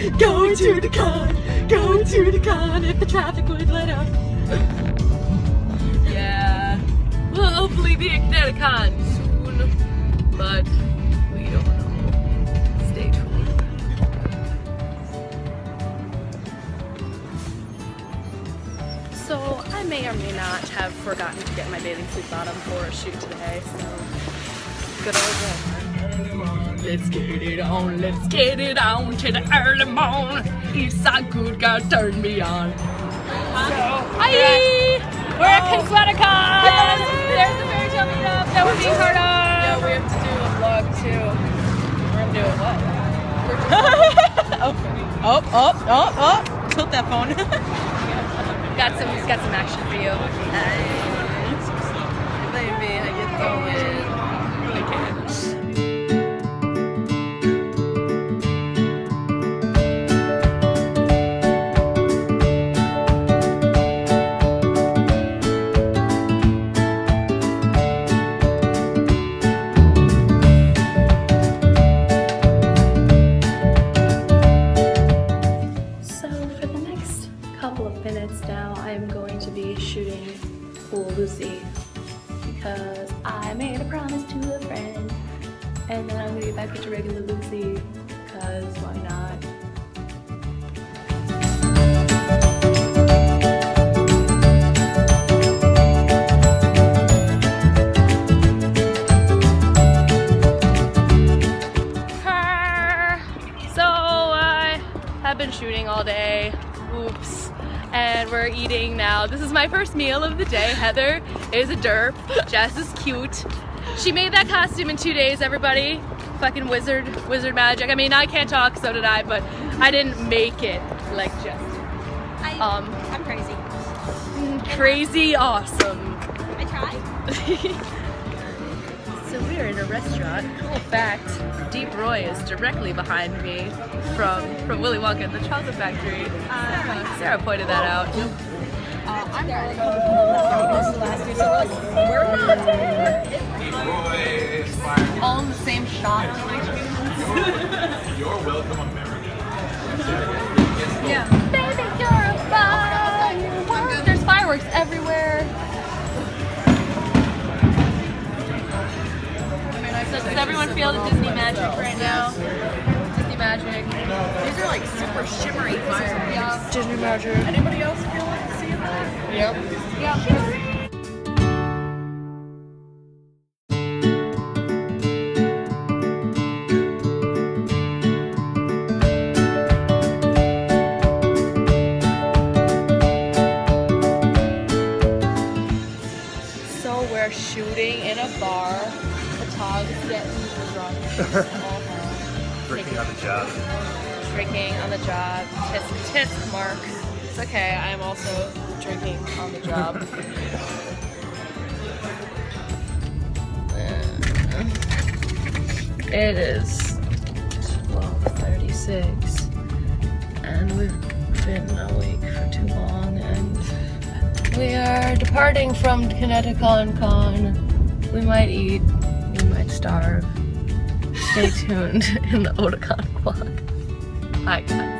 Go to the con, go to the con if the traffic would let up. Yeah. We'll hopefully be at ConnectiCon soon, but we don't know. Stay tuned. So I may or may not have forgotten to get my bathing suit bottom for a shoot today, so good old Walmart. Let's get it on, let's get it on to the early morning. Eastside good girl, turn me on. So, Hi! We're at oh. Cosmeticon! There's the Mary Jo meetup that we're being part of! Yeah, we have to do a vlog too. We're gonna do a what? oh, Oh, oh, oh, oh! Tilt that phone. got some, got some action for you. Baby, I get going. Minutes now, I am going to be shooting Cool Lucy because I made a promise to a friend, and then I'm gonna get back into regular Lucy because why not? So I have been shooting all day. Oops. And we're eating now. This is my first meal of the day. Heather is a derp. Jess is cute. She made that costume in two days, everybody. Fucking wizard, wizard magic. I mean, I can't talk, so did I, but I didn't make it like Jess. I, Um, I'm crazy. crazy awesome. I tried. So we're in a restaurant. Cool fact, Deep Roy is directly behind me from from Willy Wonka and the Chocolate Factory. Uh, Sarah pointed that out. I'm We're not All in the same shot. You're welcome, America. Everyone feel the Disney magic right now? Disney magic. These are like super shimmery fireworks. Disney magic. Anybody else feel like seeing that? Yep. Yep. So we're shooting in a bar. Getting drunk. Drinking on the job. Drinking on the job. Tisk tisk mark. It's okay, I'm also drinking on the job. It is 12:36, and we've been awake for too long, and we are departing from Connecticut Con. We might eat, starve. Stay tuned in the Otakon vlog. Bye, guys.